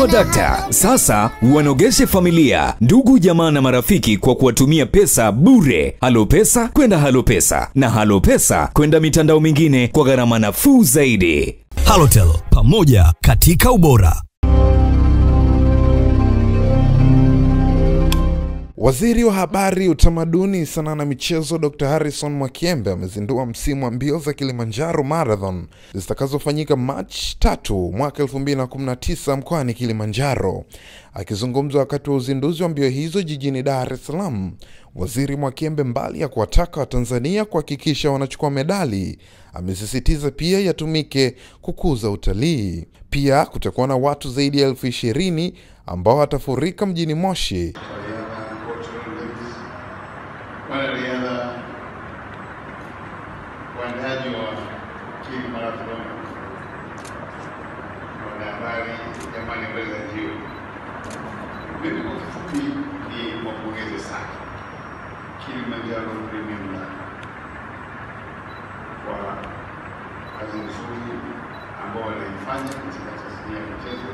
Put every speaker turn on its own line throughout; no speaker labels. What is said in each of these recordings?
Swadakta sasa wanogeshe familia, ndugu, jamaa na marafiki kwa kuwatumia pesa bure. Halo Pesa kwenda Halo Pesa na Halo Pesa kwenda mitandao mingine kwa gharama nafuu zaidi.
Halotel pamoja katika ubora.
Waziri wa Habari, Utamaduni, Sanaa na Michezo Dr. Harrison Mwakyembe amezindua msimu wa mbio za Kilimanjaro Marathon zitakazofanyika Machi 3 mwaka 2019 mkoani Kilimanjaro. Akizungumza wakati wa uzinduzi wa mbio hizo jijini Dar es Salaam, Waziri Mwakyembe, mbali ya kuwataka Watanzania kuhakikisha wanachukua medali, amesisitiza pia yatumike kukuza utalii. Pia kutakuwa na watu zaidi ya elfu ishirini ambao watafurika mjini Moshi
wanariadha waandaji wa Kili Marathon, wanahabari, jamani, habari za jioni. mimi kwa kifupi ni wapongeze sana Kilimanjaro Premium Run kwa kazi nzuri ambao wanaifanya katika tasnia ya michezo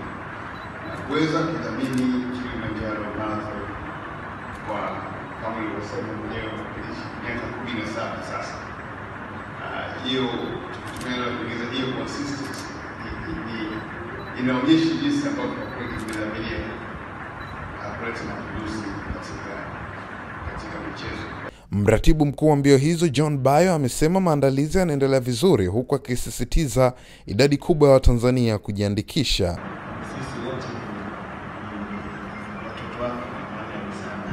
na kuweza kudhamini Kilimanjaro Marathon ulivyosema mwenyewe mwakilishi, miaka kumi na saba sasa. Hiyo tunaenda kuingiza hiyo consistency inaonyesha jinsi ambavyo kwa kweli tumedhamiria kuleta mapinduzi katika katika michezo.
Mratibu mkuu wa mbio hizo John Bayo amesema maandalizi yanaendelea vizuri, huku akisisitiza idadi kubwa ya Watanzania kujiandikisha.
sisi wote watoto maana sana,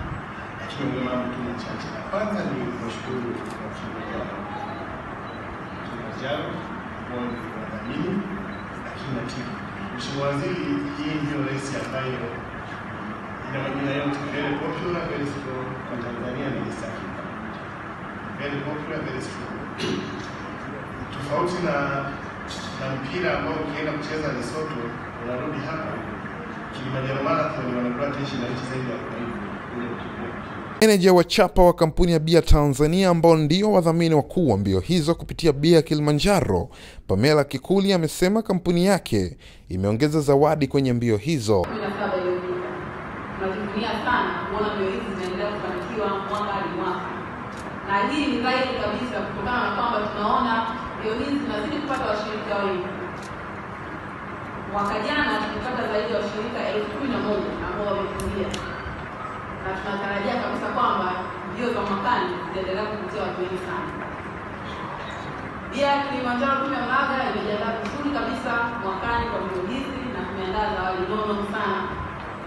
ungema mtu mchache. La kwanza ni kuwashukuru Kilimanjaro ambao ni lakini na timu. Mheshimiwa Waziri, hii ndio resi ambayo ina majina yote, very popular, very strong kwa Tanzania na East Africa. Very popular, very strong. Tofauti na na mpira ambao ukienda kucheza Lesotho unarudi hapa Kilimanjaro Marathon wanakula tension na nchi zaidi ya 40 kule kukimbia.
Meneja wa chapa wa kampuni ya bia Tanzania ambao ndio wadhamini wakuu wa mbio hizo kupitia bia Kilimanjaro, Pamela Kikuli amesema kampuni yake imeongeza zawadi kwenye mbio hizo.
na hii ni kabisa kutokana na kwamba tunaona mbio hizi zinazidi kupata washirika wengi. Mwaka jana tulipata zaidi ya washirika elfu kumi na moja ambao wamekimbia, na tunatarajia kabisa kwamba mbio za mwakani zitaendelea kuvutia watu wengi sana. Pia Kilimanjaro Premium Lager imejiandaa vizuri kabisa mwakani kwa mbio hizi na tumeandaa zawadi nono sana.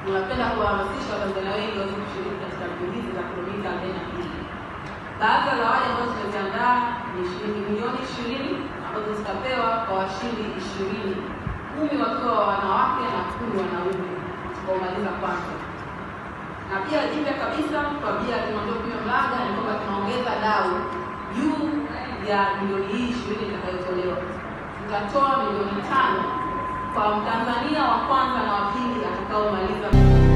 Tunapenda kuwahamasisha Watanzania wengi waweze kushiriki katika mbio hizi za kilomita arobaini na mbili. Baadhi ya zawadi ambazo tumeziandaa ni shilingi milioni ishirini ambazo zitapewa kwa washindi ishirini, kumi wakiwa wanawake na kumi wanaume tutakaomaliza kwanza. Na pia jipya kabisa kwa bia ya mlaga ni kwamba tunaongeza dau juu ya milioni hii ishirini itakayotolewa. Tutatoa milioni tano kwa Mtanzania wa kwanza na wa pili atakaomaliza